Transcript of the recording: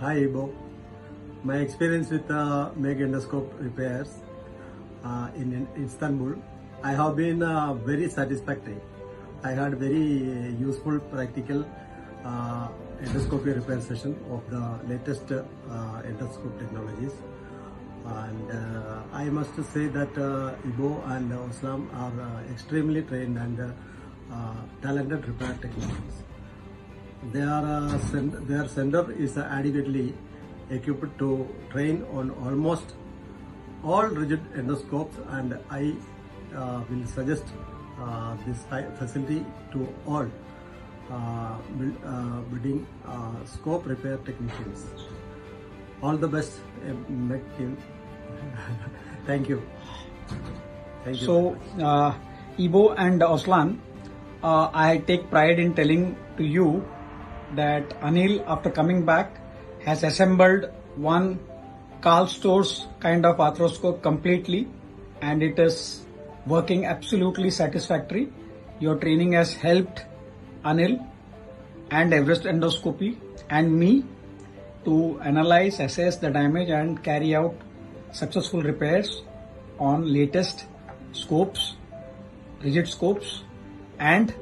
Hi, Ibo. My experience with uh, MEG endoscope repairs uh, in, in Istanbul, I have been uh, very satisfactory. I had very useful practical uh, endoscopy repair session of the latest uh, endoscope technologies. And uh, I must say that uh, Ibo and Oslam are uh, extremely trained and talented repair technicians. Their, uh, their center is adequately equipped to train on almost all rigid endoscopes and I uh, will suggest uh, this facility to all uh, uh, building uh, scope repair technicians. All the best, uh, team. Thank you. Thank you. So, uh, Ibo and Oslan, uh, I take pride in telling to you that Anil, after coming back, has assembled one Karl Storz kind of arthroscope completely, and it is working absolutely satisfactory. Your training has helped Anil and Everest Endoscopy and me to analyze, assess the damage, and carry out successful repairs on latest scopes, rigid scopes, and